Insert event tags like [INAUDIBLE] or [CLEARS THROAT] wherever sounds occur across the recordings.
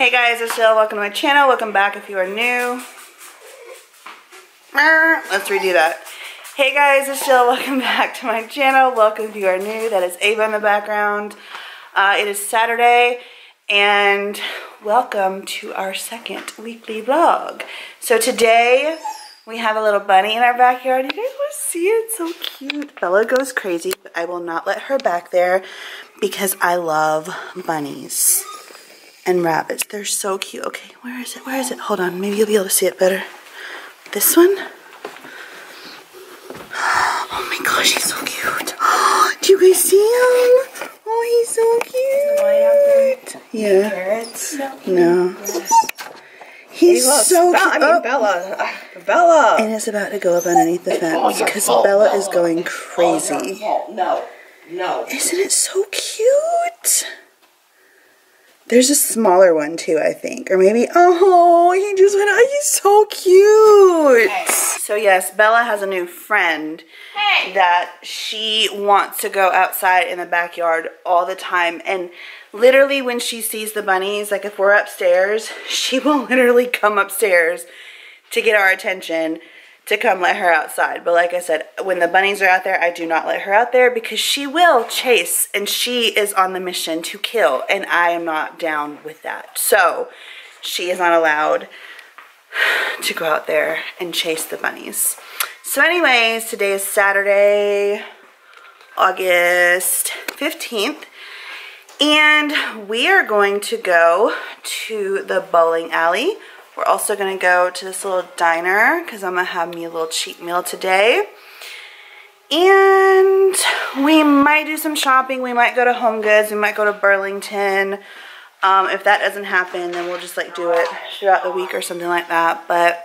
Hey guys, it's Jill. Welcome to my channel. Welcome back if you are new. Let's redo that. Hey guys, it's Jill. [LAUGHS] Welcome back to my channel. Welcome if you are new. That is Ava in the background. Uh, it is Saturday and welcome to our second weekly vlog. So today we have a little bunny in our backyard. You guys want to see it? So cute. Bella goes crazy, but I will not let her back there because I love bunnies and rabbits. They're so cute. Okay, where is it? Where is it? Hold on. Maybe you'll be able to see it better. This one? [GASPS] Oh my gosh, he's so cute. [GASPS] Do you guys see him? Oh, he's so cute. Yeah. Carrots? No. He's so cute. I mean, Oh, Bella. Bella. and it's about to go up underneath the fence because Bella is going crazy. No, no. Isn't it so cute? There's a smaller one too, I think. Or maybe, oh, he just went, oh, he's so cute. So yes, Bella has a new friend that she wants to go outside in the backyard all the time. And literally when she sees the bunnies, like if we're upstairs, [LAUGHS] she will literally come upstairs to get our attention to come let her outside. But like I said, when the bunnies are out there, I do not let her out there because she will chase and she is on the mission to kill and I am not down with that. So she is not allowed to go out there and chase the bunnies. So anyways, today is Saturday, August 15th. And we are going to go to the bowling alley. We're also gonna go to this little diner because I'm gonna have me a little cheap meal today. And we might do some shopping. We might go to Home Goods. We might go to Burlington. Um, if that doesn't happen, then we'll just like do it throughout the week or something like that. But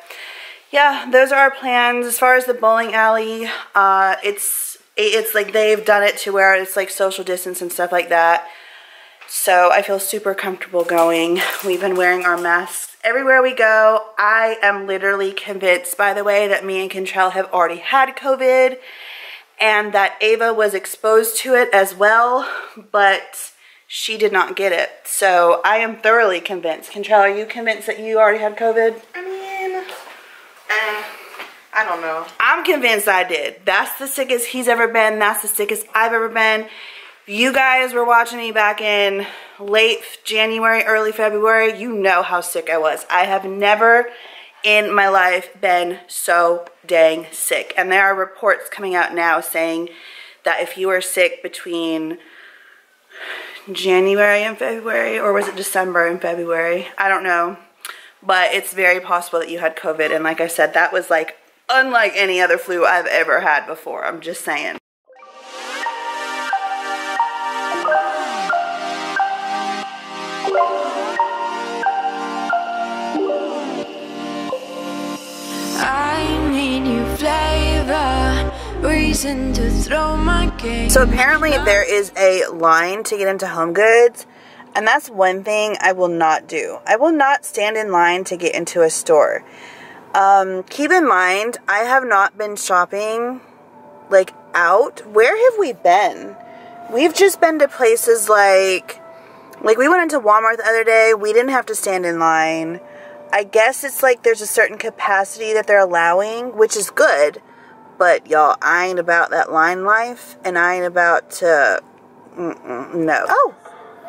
yeah, those are our plans. As far as the bowling alley, uh, it's it's like they've done it to where it's like social distance and stuff like that. So I feel super comfortable going. We've been wearing our masks everywhere we go. I am literally convinced, by the way, that me and Kentrell have already had COVID and that Ava was exposed to it as well, but she did not get it. So I am thoroughly convinced. Kentrell, are you convinced that you already had COVID? I mean, eh, I don't know. I'm convinced I did. That's the sickest he's ever been. That's the sickest I've ever been. You guys were watching me back in late January, early February. You know how sick I was. I have never in my life been so dang sick. And there are reports coming out now saying that if you are sick between January and February, or was it December and February? I don't know. But it's very possible that you had COVID. And like I said, that was like unlike any other flu I've ever had before. I'm just saying. Reason to throw my game. So apparently there is a line to get into Home Goods, and that's one thing I will not do. I will not stand in line to get into a store. Um, keep in mind, I have not been shopping like out. Where have we been? We've just been to places like like we went into Walmart the other day. We didn't have to stand in line. I guess it's like there's a certain capacity that they're allowing, which is good. But y'all, I ain't about that line life, and I ain't about to. Mm-mm, no. Oh,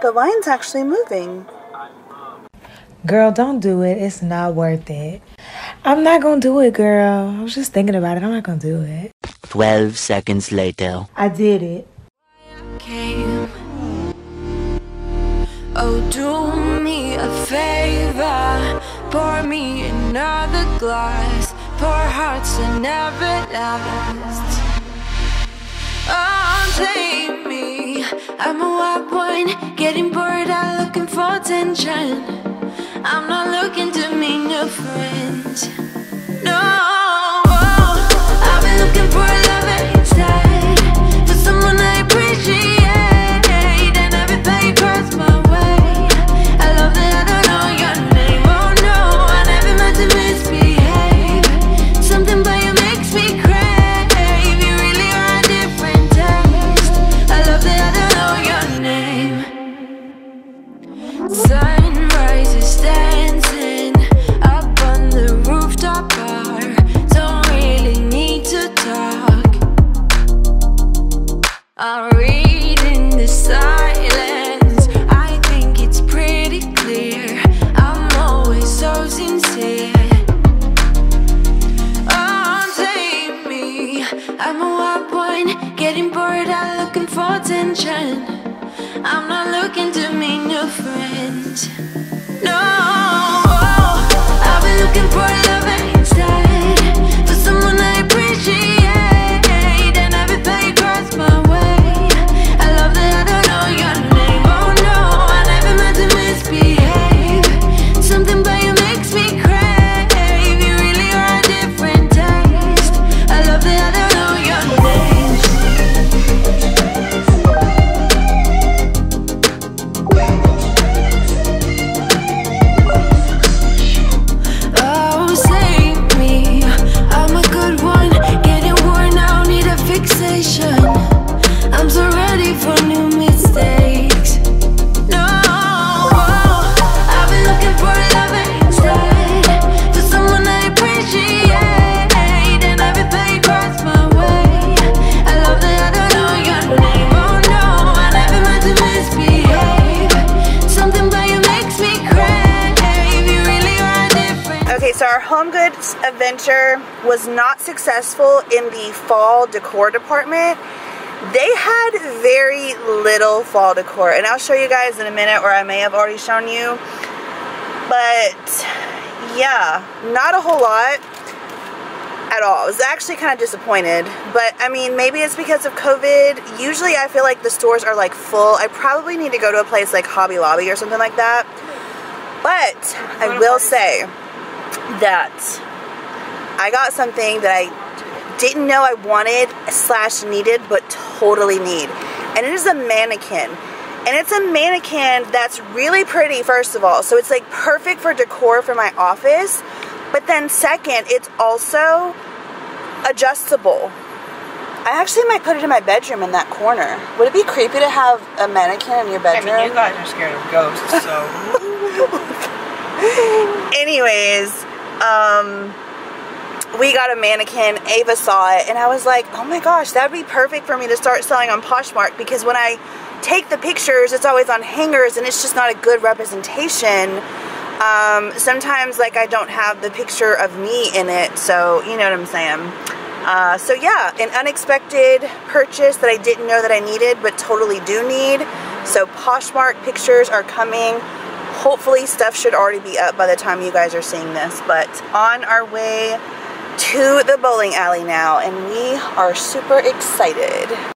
the line's actually moving. Girl, don't do it. It's not worth it. I'm not gonna do it, girl. I was just thinking about it. I'm not gonna do it. 12 seconds later. I did it. came. Oh, do me a favor, pour me another glass, pour hearts that never last. Oh, take me. I'm a wild one, getting bored out looking for attention. I'm not looking to meet new friends. No, home adventure was not successful in the fall decor department. They had very little fall decor, and I'll show you guys in a minute, or I may have already shown you. But yeah, not a whole lot at all. I was actually kind of disappointed, but I mean, maybe it's because of COVID. Usually, I feel like the stores are like full. I probably need to go to a place like Hobby Lobby or something like that. But I will say that I got something that I didn't know I wanted slash needed but totally need. And it is a mannequin. And it's a mannequin that's really pretty, first of all. So it's like perfect for decor for my office. But then second, it's also adjustable. I actually might put it in my bedroom in that corner. Would it be creepy to have a mannequin in your bedroom? I mean, you guys are scared of ghosts, so. [LAUGHS] Anyways, um, we got a mannequin. Ava saw it, and I was like, oh my gosh, that'd be perfect for me to start selling on Poshmark because when I take the pictures, it's always on hangers, and it's just not a good representation. Um, sometimes, like, I don't have the picture of me in it, so you know what I'm saying. Uh, so yeah, an unexpected purchase that I didn't know that I needed, but totally do need. So Poshmark pictures are coming. Hopefully stuff should already be up by the time you guys are seeing this. But on our way to the bowling alley now, and we are super excited.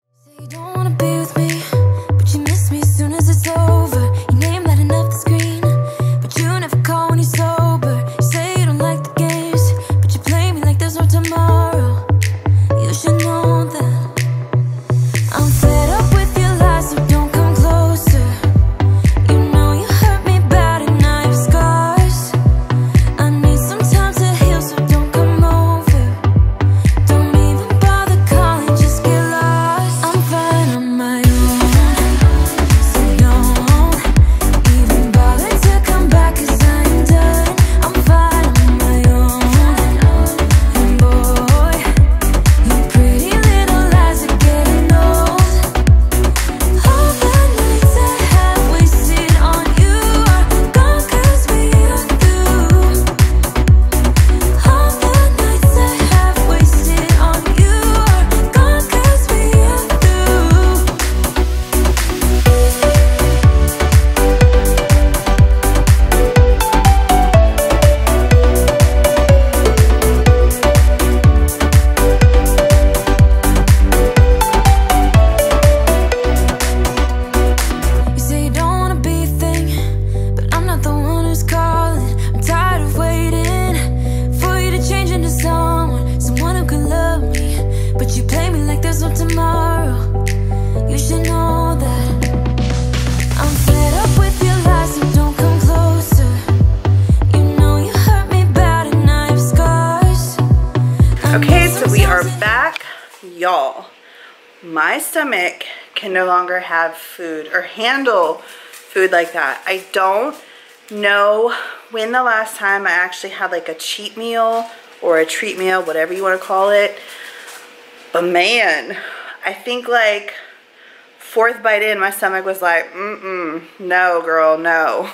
Or handle food like that. I don't know when the last time I actually had like a cheat meal or a treat meal, whatever you want to call it. But man, I think like fourth bite in, my stomach was like, mm-mm, no girl, no.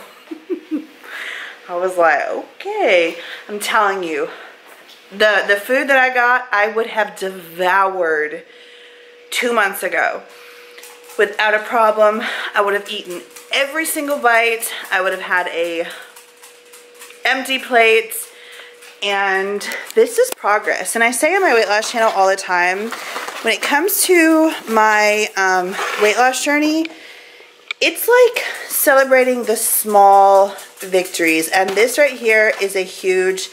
[LAUGHS] I was like, okay. I'm telling you, the the food that I got, I would have devoured two months ago without a problem. I would have eaten every single bite, I would have had a empty plate. And this is progress. And I say on my weight loss channel all the time, when it comes to my um, weight loss journey, it's like celebrating the small victories. And this right here is a huge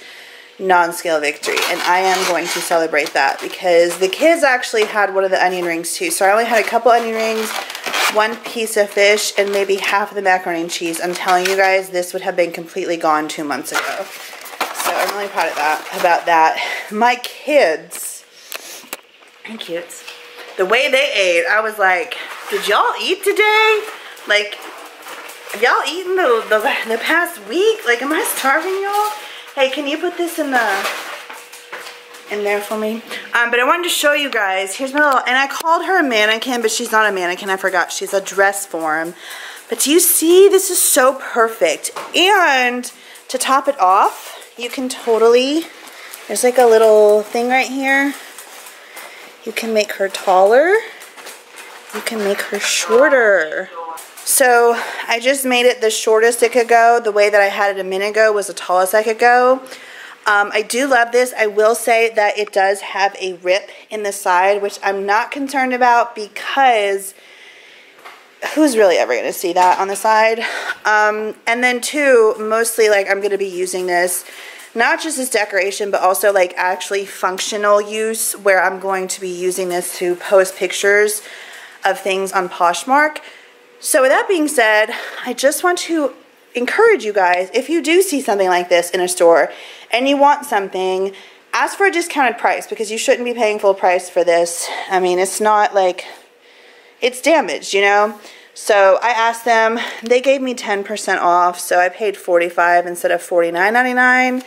non-scale victory. And I am going to celebrate that because the kids actually had one of the onion rings too. So I only had a couple onion rings, one piece of fish, and maybe half of the macaroni and cheese. I'm telling you guys, this would have been completely gone two months ago. So I'm really proud of that, about that. My kids, and cutes, the way they ate, I was like, did y'all eat today? Like, y'all eaten the, the, the past week? Like, am I starving y'all? Hey, can you put this in the in there for me? Um, but I wanted to show you guys. Here's my little, and I called her a mannequin, but she's not a mannequin. I forgot. She's a dress form. But do you see? This is so perfect. And to top it off, you can totally, there's like a little thing right here. You can make her taller. You can make her shorter. So I just made it the shortest it could go. The way that I had it a minute ago was the tallest I could go. Um, I do love this. I will say that it does have a rip in the side, which I'm not concerned about because who's really ever going to see that on the side? Um, and then two, mostly like I'm going to be using this not just as decoration, but also like actually functional use where I'm going to be using this to post pictures of things on Poshmark. So with that being said, I just want to encourage you guys, if you do see something like this in a store and you want something, ask for a discounted price because you shouldn't be paying full price for this. I mean, it's not like, it's damaged, you know? So I asked them, they gave me 10% off, so I paid 45 instead of $49.99,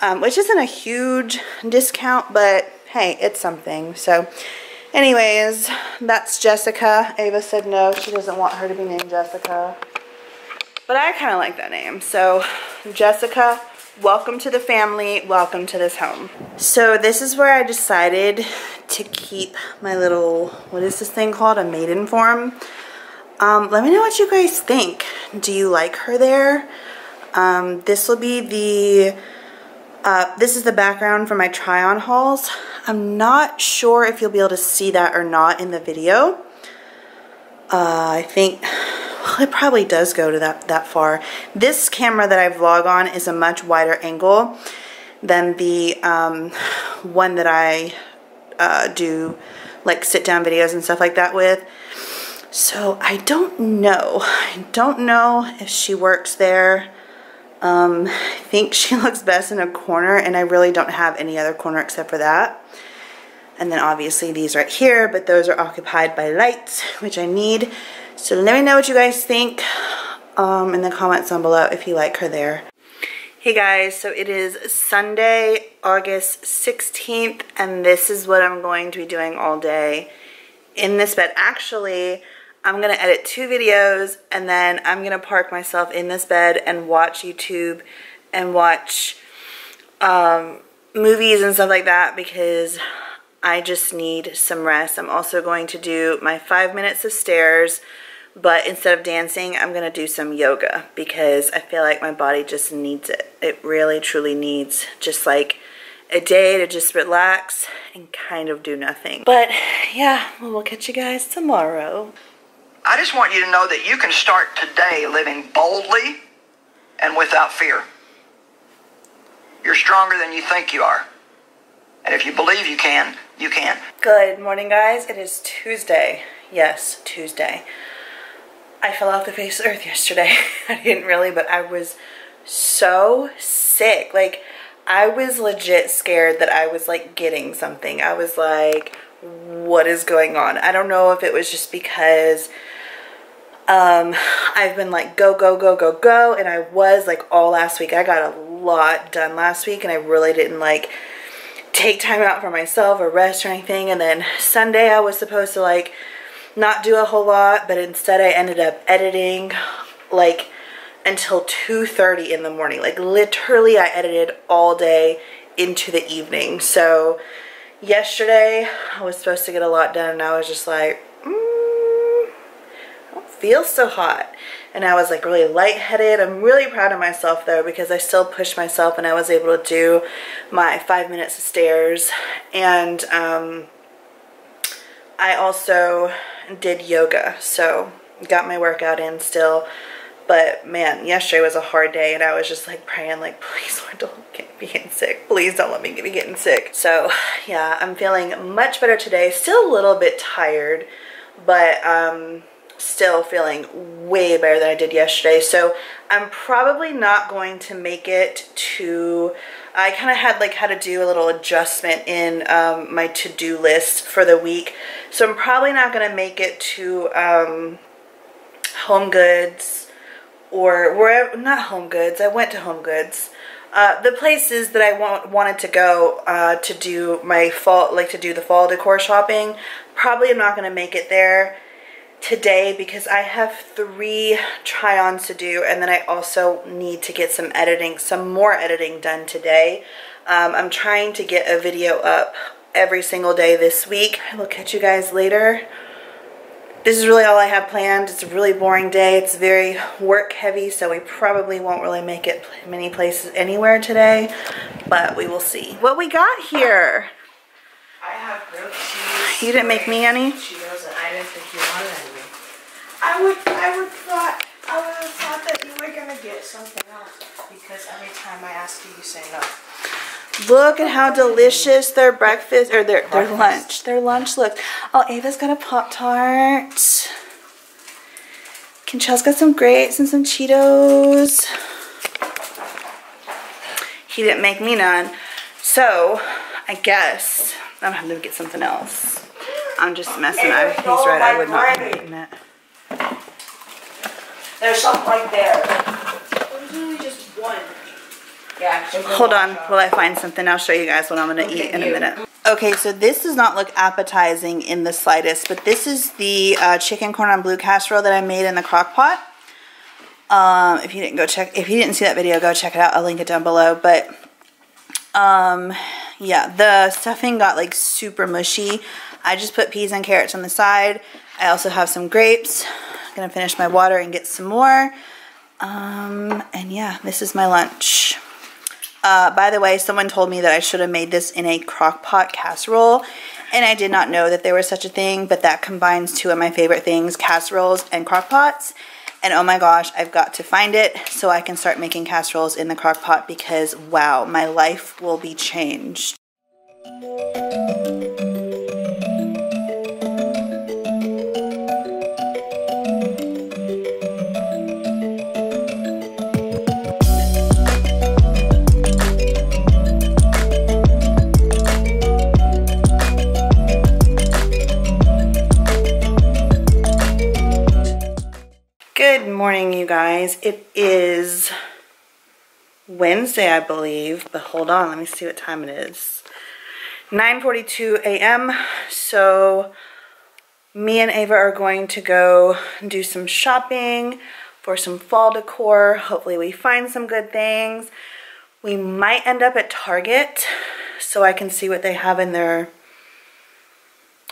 um, which isn't a huge discount, but hey, it's something. So Anyways, that's Jessica. Ava said no, she doesn't want her to be named Jessica. But I kind of like that name. So, Jessica, welcome to the family. Welcome to this home. So, this is where I decided to keep my little, what is this thing called? A maiden form. Um, let me know what you guys think. Do you like her there? Um, this will be the, uh, this is the background for my try-on hauls. I'm not sure if you'll be able to see that or not in the video. Uh, I think well, it probably does go to that, that far. This camera that I vlog on is a much wider angle than the um, one that I uh, do like sit down videos and stuff like that with. So I don't know. I don't know if she works there. Um, I think [LAUGHS] she looks best in a corner and I really don't have any other corner except for that. And then obviously these right here, but those are occupied by lights, which I need. So let me know what you guys think um, in the comments down below if you like her there. Hey guys, so it is Sunday, August 16th, and this is what I'm going to be doing all day in this bed. Actually, I'm to edit two videos, and then I'm to park myself in this bed and watch YouTube and watch um, movies and stuff like that because I just need some rest. I'm also going to do my five minutes of stairs, but instead of dancing, I'm to do some yoga because I feel like my body just needs it. It really, truly needs just like a day to just relax and kind of do nothing. But yeah, we'll catch you guys tomorrow. I just want you to know that you can start today living boldly and without fear. You're stronger than you think you are. And if you believe you can, you can. Good morning, guys. It is Tuesday. Yes, Tuesday. I fell off the face of the earth yesterday. [LAUGHS] I didn't really, but I was so sick. Like, I was legit scared that I was like getting something. I was like, what is going on? I don't know if it was just because um, I've been like go, go, go, go, go. And I was like all last week. I got a lot done last week and I really didn't like take time out for myself or rest or anything. And then Sunday I was supposed to like not do a whole lot, but instead I ended up editing like until 2.30 in the morning. Like literally I edited all day into the evening. So yesterday I was supposed to get a lot done and I was just like, feel so hot. And I was like really lightheaded. I'm really proud of myself though because I still pushed myself and I was able to do my five minutes of stairs. And um, I also did yoga. So got my workout in still. But man, yesterday was a hard day and I was just like praying like, please Lord, don't get me getting sick. Please don't let me get me getting sick. So yeah, I'm feeling much better today. Still a little bit tired, but um, still feeling way better than I did yesterday. So I'm probably not going to make it to, I kind of had like had to do a little adjustment in um, my to-do list for the week. So I'm probably not going to make it to um, Home Goods or wherever, not Home Goods, I went to Home Goods. Uh, the places that I want, wanted to go uh, to do my fall, like to do the fall decor shopping, probably I'm not going to make it there today because I have three try-ons to do and then I also need to get some editing, some more editing done today. Um, I'm trying to get a video up every single day this week. I will catch you guys later this is really all I have planned. It's a really boring day. It's very work heavy, so we probably won't really make it many places anywhere today, but we will see. What we got here? I have grilled cheese. You didn't make me any? I didn't think you wanted any. I would, I would thought, I would have thought that you were gonna get something else because every time I ask you, you say no. Look at how delicious their breakfast or their their lunch. Their lunch looks. Oh, Ava's got a Pop Tart. Kentrell's got some grapes and some Cheetos. He didn't make me none. So, I guess I'm having to get something else. I'm just messing. I, he's right. I would not have eaten it. There's something right there. There's only just one. Yeah. Hold on while I find something. I'll show you guys what I'm going to eat in a minute. Okay, so this does not look appetizing in the slightest, but this is the uh, chicken cordon bleu casserole that I made in the crock pot. Um, if you didn't go check, if you didn't see that video, go check it out. I'll link it down below. But um, yeah, the stuffing got like super mushy. I just put peas and carrots on the side. I also have some grapes. I'm gonna finish my water and get some more. Um, and yeah, this is my lunch. Uh, by the way, someone told me that I should have made this in a crock pot casserole, and I did not know that there was such a thing, but that combines two of my favorite things, casseroles and crock pots. And oh my gosh, I've got to find it so I can start making casseroles in the crock pot because wow, my life will be changed. Good morning, you guys. It is Wednesday, I believe, but hold on, let me see what time it is. 9.42 a.m. So me and Ava are going to go do some shopping for some fall decor. Hopefully we find some good things. We might end up at Target so I can see what they have in their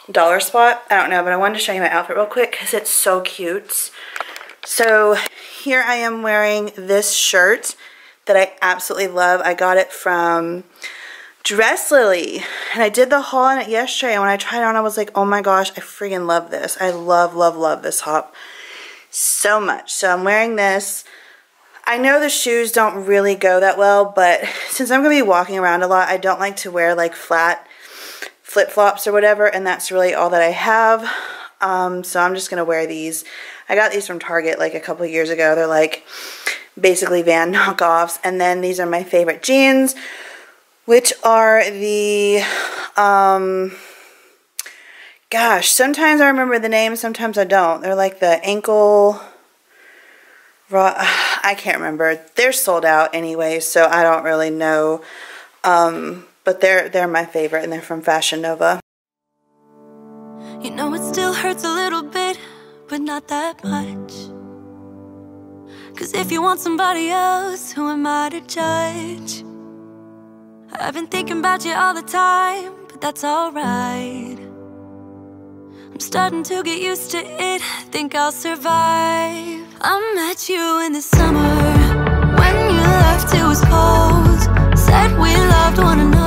dollar spot. I don't know, but I wanted to show you my outfit real quick because it's so cute. So here I am wearing this shirt that I absolutely love. I got it from Dress Lily. And I did the haul on it yesterday. And when I tried it on, I was like, oh my gosh, I freaking love this. I love, love, love this top so much. So I'm wearing this. I know the shoes don't really go that well, but since I'm going to be walking around a lot, I don't like to wear like flat flip-flops or whatever. And that's really all that I have. Um, so I'm just going to wear these. I got these from Target like a couple years ago. They're like basically van [LAUGHS] knockoffs. And then these are my favorite jeans, which are the, um, gosh, sometimes I remember the name, sometimes I don't. They're like the ankle, [SIGHS] I can't remember. They're sold out anyway, so I don't really know. Um, but they're, they're my favorite and they're from Fashion Nova. You know it still hurts a little bit, but not that much. Cause if you want somebody else, who am I to judge? I've been thinking about you all the time, but that's alright. I'm starting to get used to it, think I'll survive. I met you in the summer when you left, it was cold. Said we loved one another,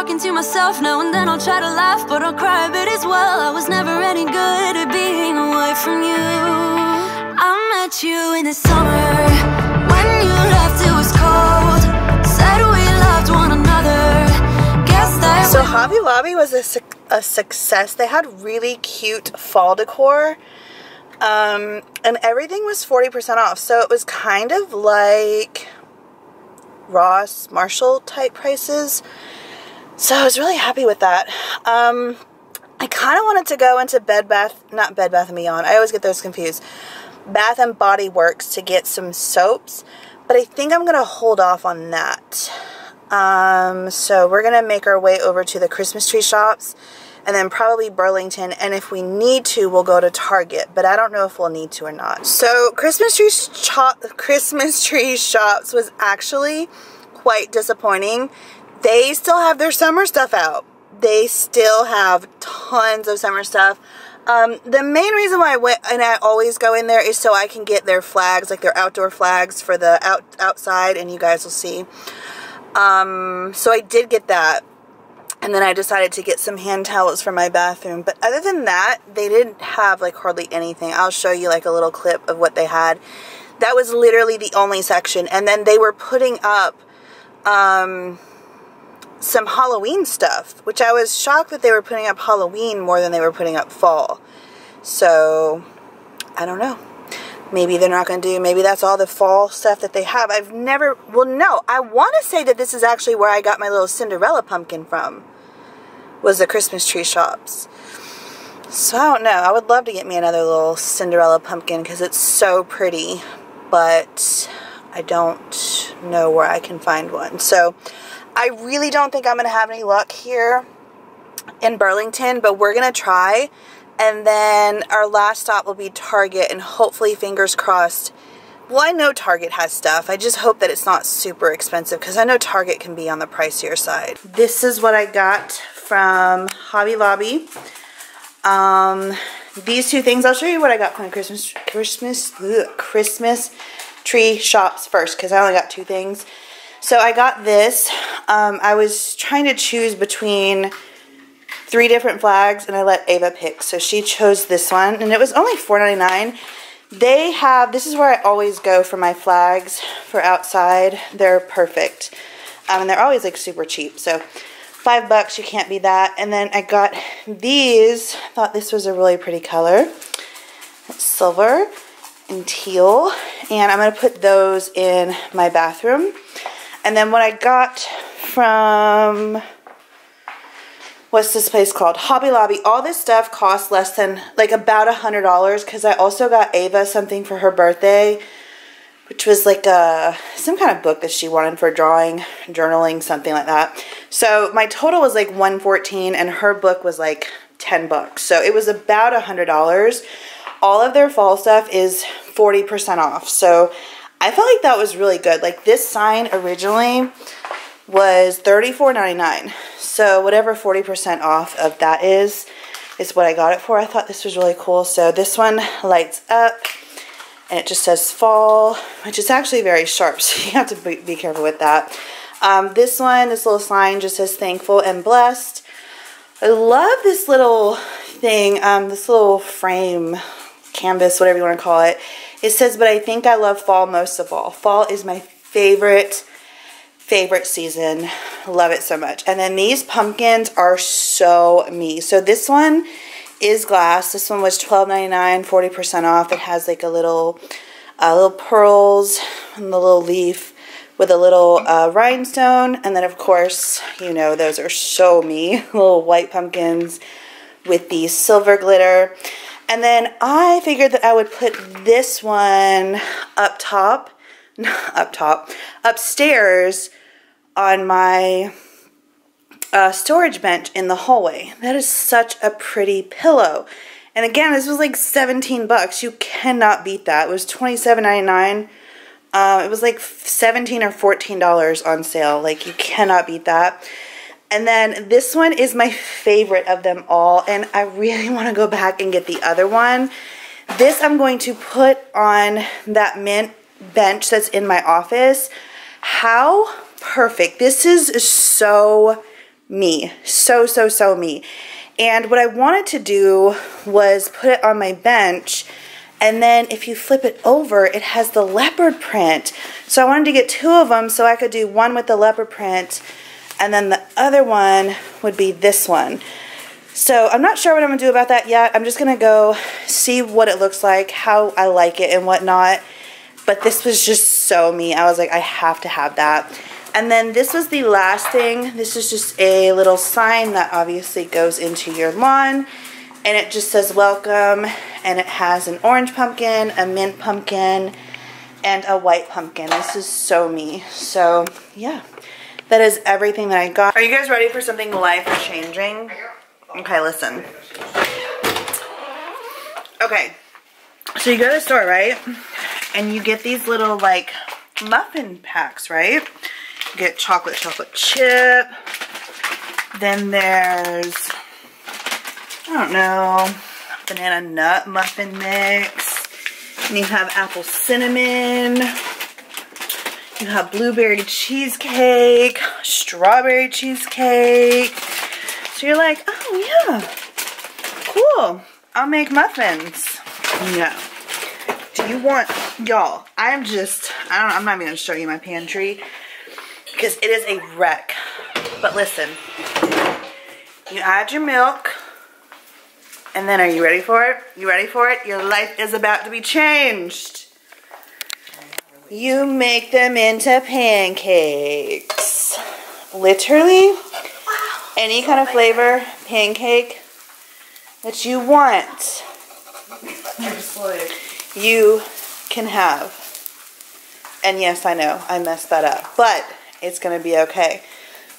talking to myself now and then I'll try to laugh, but I'll cry a bit as well. I was never any good at being away from you. I met you in the summer when you left, it was cold. Said we loved one another. Guess that So Hobby Lobby was a, suc- a success. They had really cute fall decor. Um, and everything was 40% off. So it was kind of like Ross, Marshall type prices. So I was really happy with that. Um, I kind of wanted to go into Bed Bath, not Bed Bath and Beyond. I always get those confused. Bath and Body Works to get some soaps, but I think I'm gonna hold off on that. Um, so we're gonna make our way over to the Christmas tree shops, and then probably Burlington. And if we need to, we'll go to Target. But I don't know if we'll need to or not. So Christmas tree shop, Christmas tree shops was actually quite disappointing. They still have their summer stuff out. They still have tons of summer stuff. Um, the main reason why I went and I always go in there is so I can get their flags, like their outdoor flags for the out outside, and you guys will see. Um, so I did get that. And then I decided to get some hand towels for my bathroom. But other than that, they didn't have like hardly anything. I'll show you like a little clip of what they had. That was literally the only section. And then they were putting up um, some Halloween stuff, which I was shocked that they were putting up Halloween more than they were putting up fall. So, I don't know. Maybe they're not going to do, maybe that's all the fall stuff that they have. I've never, well, no, I want to say that this is actually where I got my little Cinderella pumpkin from, was the Christmas tree shops. So I don't know. I would love to get me another little Cinderella pumpkin because it's so pretty, but I don't know where I can find one. So I really don't think I'm going to have any luck here in Burlington, but we're going to try. And then our last stop will be Target, and hopefully, fingers crossed. Well, I know Target has stuff. I just hope that it's not super expensive because I know Target can be on the pricier side. This is what I got from Hobby Lobby. Um, these two things, I'll show you what I got from the Christmas Christmas ugh, Christmas tree shops first because I only got two things. So I got this. Um, I was trying to choose between three different flags and I let Ava pick. So she chose this one and it was only $4.99. They have, this is where I always go for my flags for outside. They're perfect. Um, and they're always like super cheap. So five bucks, you can't beat that. And then I got these, thought this was a really pretty color. It's silver and teal. And I'm going to put those in my bathroom. And then what I got from what's this place called? Hobby Lobby. All this stuff costs less than like about a hundred dollars because I also got Ava something for her birthday, which was like a some kind of book that she wanted for drawing, journaling, something like that. So my total was like 114 and her book was like 10 bucks. So it was about a hundred dollars. All of their fall stuff is 40% off. So I felt like that was really good. Like this sign originally was $34.99. So whatever 40% off of that is, is what I got it for. I thought this was really cool. So this one lights up and it just says fall, which is actually very sharp. [LAUGHS] So you have to be, careful with that. Um, this one, this little sign just says thankful and blessed. I love this little thing, um, this little frame, canvas, whatever you want to call it. It says, but I think I love fall most of all. Fall is my favorite favorite season. Love it so much. And then these pumpkins are so me. So this one is glass. This one was $12.99, 40% off. It has like a little, uh, little pearls and the little leaf with a little uh, rhinestone. And then, of course, you know, those are so me. [LAUGHS] little white pumpkins with the silver glitter. And then I figured that I would put this one up top, not [LAUGHS] up top, upstairs on my uh, storage bench in the hallway. That is such a pretty pillow. And again, this was like 17 bucks. You cannot beat that. It was $27.99. Uh, it was like 17 or $14 on sale. Like you cannot beat that. And then this one is my favorite of them all. And I really [LAUGHS] want to go back and get the other one. This I'm going to put on that mint bench that's in my office. How perfect. This is so me. So, so, so me. And what I wanted to do was put it on my bench and then if you flip it over, it has the leopard print. So I wanted to get two of them so I could do one with the leopard print and then the other one would be this one. So I'm not sure what I'm going to do about that yet. I'm just going to go see what it looks like, how I like it and whatnot. But this was just so me. I was like, I have to have that. And then this was the last thing. This is just a little sign that obviously goes into your lawn. And it just says welcome. And it has an orange pumpkin, a mint pumpkin, and a white pumpkin. This is so me. So, yeah. That is everything that I got. Are you guys ready for something life-changing? Okay, listen. Okay. So you go to the store, right? And you get these little, like, muffin packs, right? get chocolate chocolate chip. Then there's, I don't know, banana nut muffin mix. And you have apple cinnamon. You have blueberry cheesecake, strawberry cheesecake. So you're like, oh yeah, cool. I'll make muffins. No. Do you want, y'all, I'm just, I don't, I'm not even gonna show you my pantry because it is a wreck. But listen, you add your milk, and then are you ready for it? You ready for it? Your life is about to be changed. You make them into pancakes. Literally, any kind of flavor pancake that you want, you can have. And yes, I know, I messed that up. But it's to be okay.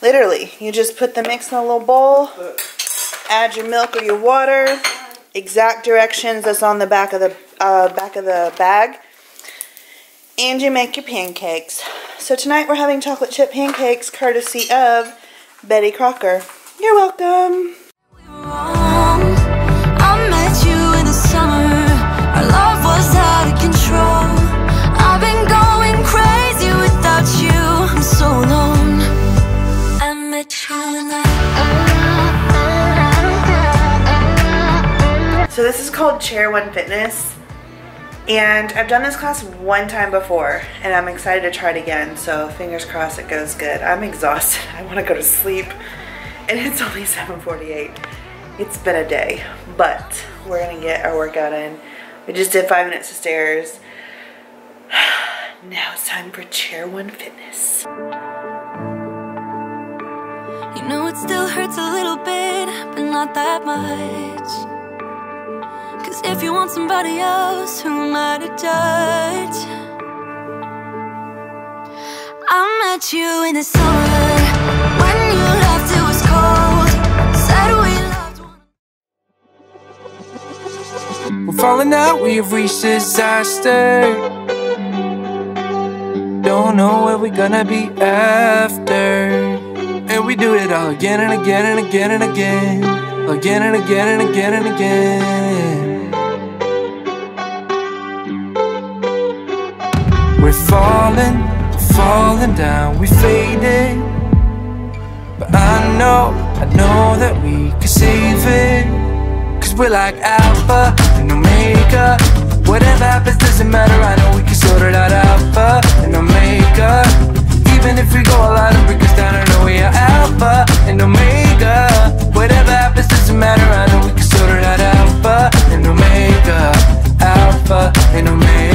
Literally, you just put the mix in a little bowl, add your milk or your water, exact directions that's on the back of the uh, back of the bag, and you make your pancakes. So tonight we're having chocolate chip pancakes courtesy of Betty Crocker. You're welcome. So this is called Chair One Fitness. And I've done this class one time before and I'm excited to try it again. So fingers crossed it goes good. I'm exhausted. [LAUGHS] I want to go to sleep. And it's only 7.48. It's been a day, but we're gonna get our workout in. We just did five minutes of stairs. [SIGHS] Now it's time for Chair One Fitness. You know it still hurts a little bit, but not that much. Cause if you want somebody else, who am I to judge? I met you in the summer When you left it was cold. Said we loved one We're falling out, we have reached disaster. Don't know where we're gonna be after. And we do it all again and again and again and again. Again and again and again and again We're falling, falling down, we faded. But I know, I know that we can save it. Cause we're like Alpha and Omega. Whatever happens doesn't matter, I know we can sort it out. Alpha and Omega. Even if we go a lot and break us down, I know we are Alpha and Omega. Whatever happens doesn't matter, I know we can sort it out. Alpha and Omega. Alpha and Omega.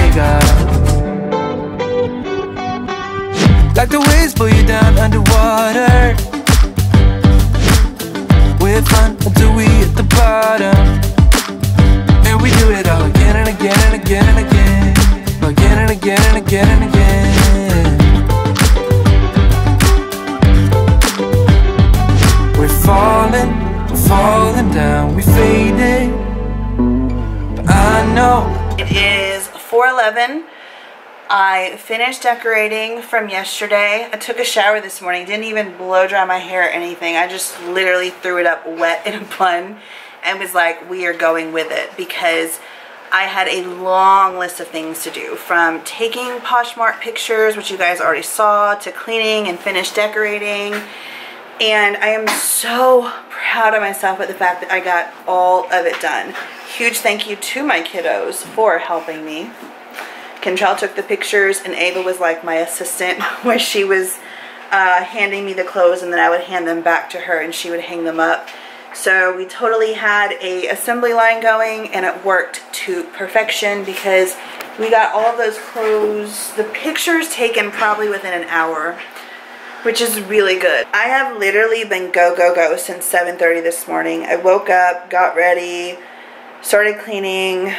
4:11. I finished decorating from yesterday. I took a shower this morning. Didn't even blow dry my hair or anything. I just literally threw it up wet in a bun and was like, we are going with it because I had a long list of things to do from taking Poshmark pictures, which you guys already saw, to cleaning and finish decorating. And I am so proud of myself with the fact that I got all of it done. Huge thank you to my kiddos for helping me. Kentrell took the pictures and Ava was like my assistant [LAUGHS] where she was uh, handing me the clothes and then I would hand them back to her and she would hang them up. So we totally had a assembly line going and it worked to perfection because we got all of those clothes, the pictures taken probably within an hour which is really good. I have literally been go, go, go since 7.30 this morning. I woke up, got ready, started cleaning,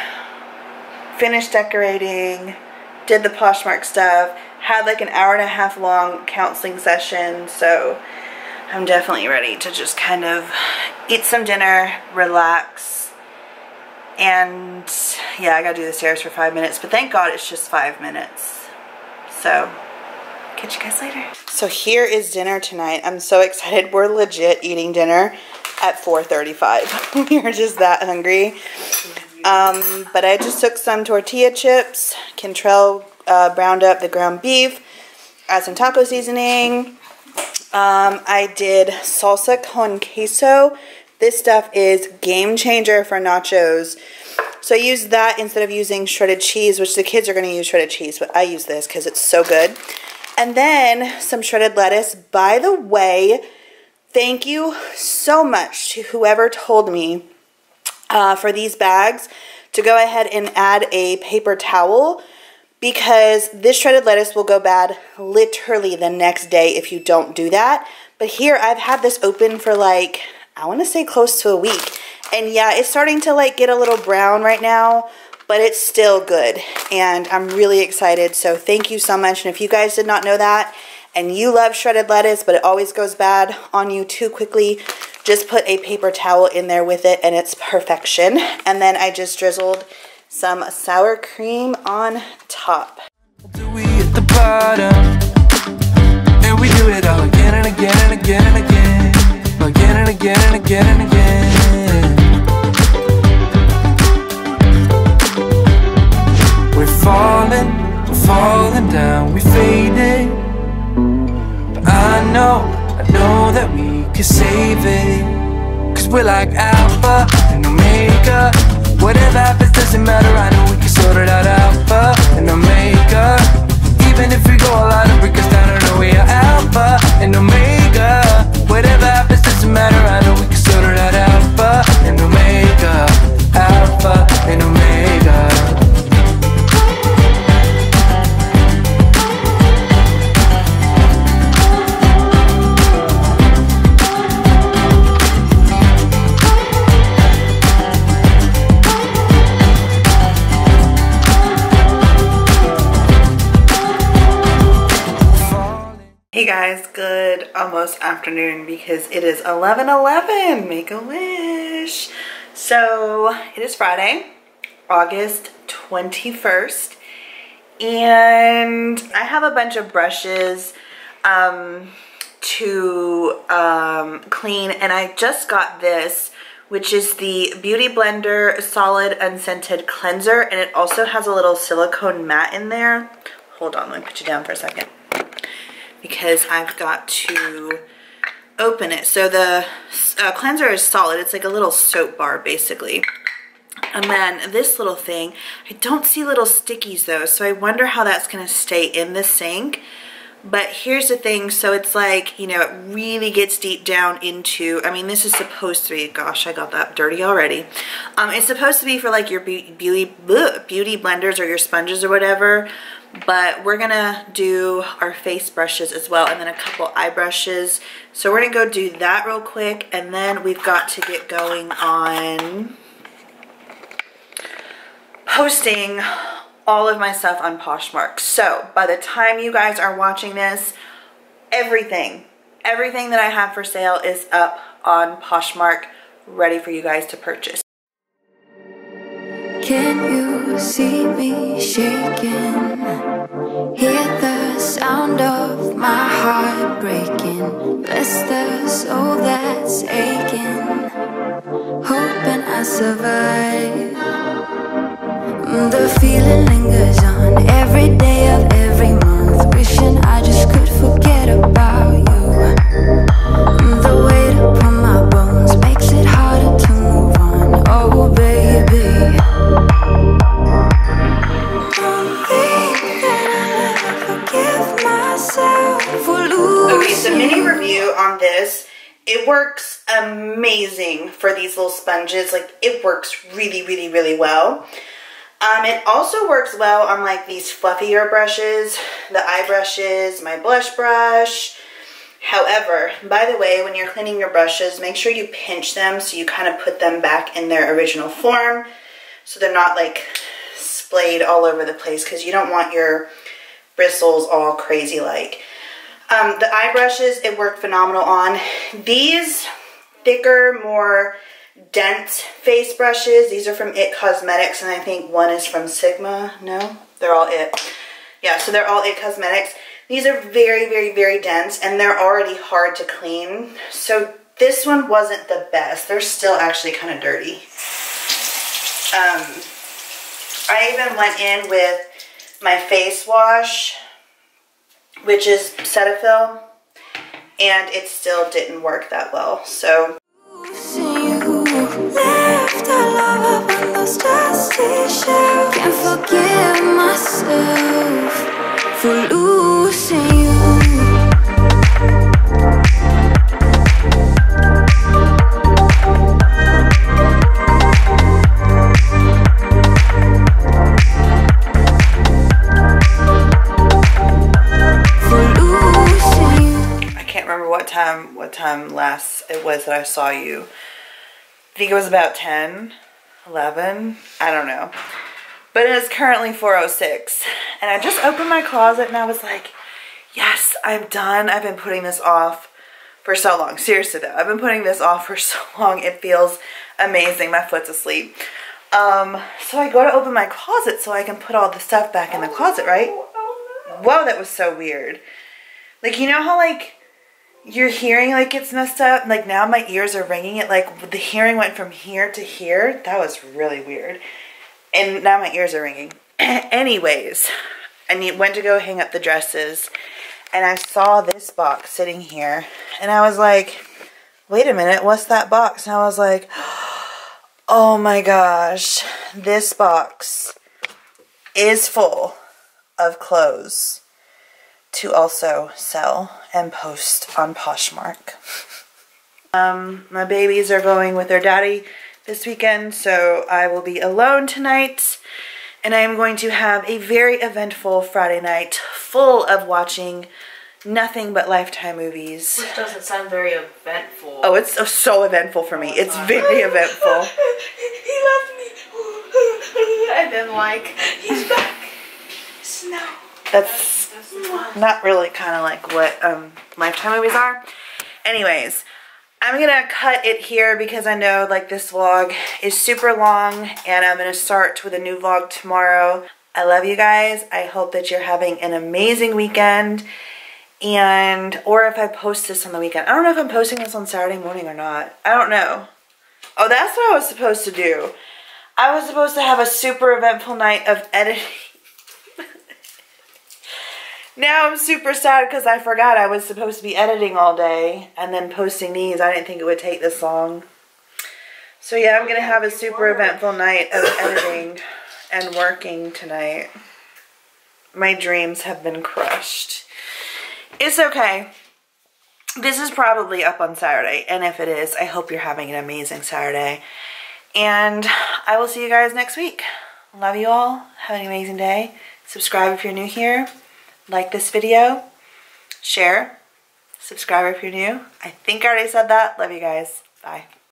finished decorating, did the Poshmark stuff, had like an hour and a half long counseling session, so I'm definitely ready to just kind of eat some dinner, relax, and yeah, I gotta do the stairs for five minutes, but thank God it's just five minutes. So, catch you guys later. So here is dinner tonight. I'm so excited. We're legit eating dinner at 4.35. [LAUGHS] we are just that hungry. Um, but I just took some tortilla chips. Kentrell uh, browned up the ground beef. Add some taco seasoning. Um, I did salsa con queso. This stuff is game changer for nachos. So I used that instead of using shredded cheese, which the kids are going to use shredded cheese, but I use this because it's so good. And then some shredded lettuce. By the way, thank you so much to whoever told me uh, for these bags to go ahead and add a paper towel because this shredded lettuce will go bad literally the next day if you don't do that. But here I've had this open for like, I want to say close to a week. And yeah, it's starting to like get a little brown right now, but it's still good. And I'm really excited. So thank you so much. And if you guys did not know that and you love shredded lettuce, but it always goes bad on you too quickly, just put a paper towel in there with it and it's perfection. And then I just drizzled some sour cream on top. We're falling, we're falling down, we. But I know, know that we could save it. Cause we're like Alpha and Omega. Whatever happens doesn't matter, I know we can sort it out. Alpha and Omega. Even if we go all out and break us down, I know we are Alpha and Omega. Whatever happens doesn't matter, I know we can sort it out. Alpha and Omega. Alpha and Omega. Guys, good almost afternoon because it is 11:11. Make a wish. So, it is Friday, August 21st, and I have a bunch of brushes um, to um, clean, and I just got this, which is the Beauty Blender Solid Unscented Cleanser, and it also has a little silicone mat in there. Hold on, let me put you down for a second because I've got to open it. So the uh, cleanser is solid. It's like a little soap bar basically. And then this little thing, I don't see little stickies though, so I wonder how that's gonna stay in the sink. But here's the thing, so it's like, you know, it really gets deep down into, I mean, this is supposed to be, gosh, I got that dirty already. Um, it's supposed to be for like your beauty, beauty blenders or your sponges or whatever, but we're gonna do our face brushes as well and then a couple eye brushes. So we're gonna go do that real quick and then we've got to get going on posting all of my stuff on Poshmark. So by the time you guys are watching this, everything, everything that I have for sale is up on Poshmark, ready for you guys to purchase. See me shaking? Hear the sound of my heart breaking. Bless the oh, soul that's aching. Hoping I survive. The feeling lingers on every day of on this. It works amazing for these little sponges. Like, it works really, really, really well. Um, it also works well on like these fluffier brushes, the eye brushes, my blush brush. However, by the way, when you're cleaning your brushes, make sure you pinch them so you kind of put them back in their original form so they're not like splayed all over the place because you don't want your bristles all crazy like. Um, the eye brushes, it worked phenomenal on. These thicker, more dense face brushes. These are from IT Cosmetics, and I think one is from Sigma. No? They're all IT. Yeah, so they're all IT Cosmetics. These are very, very, very dense, and they're already hard to clean. So this one wasn't the best. They're still actually kind of dirty. Um, I even went in with my face wash, which is Cetaphil, and it still didn't work that well. So. Can't forgive myself for losing remember what time what time last it was that I saw you. I think it was about 10, 11, I don't know. But it is currently 4.06. And I just opened my closet and I was like, yes, I'm done. I've been putting this off for so long. Seriously though, I've been putting this off for [LAUGHS] so long. It feels amazing. My foot's asleep. Um, so I go to open my closet so I can put all the stuff back in the closet, right? Whoa, that was so weird. Like, you know how like your hearing like gets messed up. Like now my ears are ringing. It like the hearing went from here to here. That was really weird. And now my ears are ringing. [CLEARS THROAT] Anyways, I went to go hang up the dresses and I saw this box sitting here and I was like, wait a minute, what's that box? And I was like, [GASPS] oh my gosh, this box is full of clothes to also sell and post on Poshmark. um, my babies are going with their daddy this weekend, so I will be alone tonight. And I am going to have a very eventful Friday night full of watching nothing but Lifetime movies. Which doesn't sound very eventful. Oh, it's so eventful for me. It's very eventful. [LAUGHS] he left me. [LAUGHS] and then like, he's back. Snow. That's not really kind of like what um, Lifetime movies are. Anyways, I'm going to cut it here because I know like this vlog is super long and I'm going to start with a new vlog tomorrow. I love you guys. I hope that you're having an amazing weekend and or if I post this on the weekend. I don't know if I'm posting this on Saturday morning or not. I don't know. Oh, that's what I was supposed to do. I was supposed to have a super eventful night of editing now I'm super sad because I forgot I was supposed to be editing all day and then posting these. I didn't think it would take this long. So yeah, I'm going to have a super eventful night of editing and working tonight. My dreams have been crushed. It's okay. This is probably up on Saturday, and if it is, I hope you're having an amazing Saturday. And I will see you guys next week. Love you all. Have an amazing day. Subscribe if you're new here. Like this video, share, subscribe if you're new. I think I already said that. Love you guys. Bye.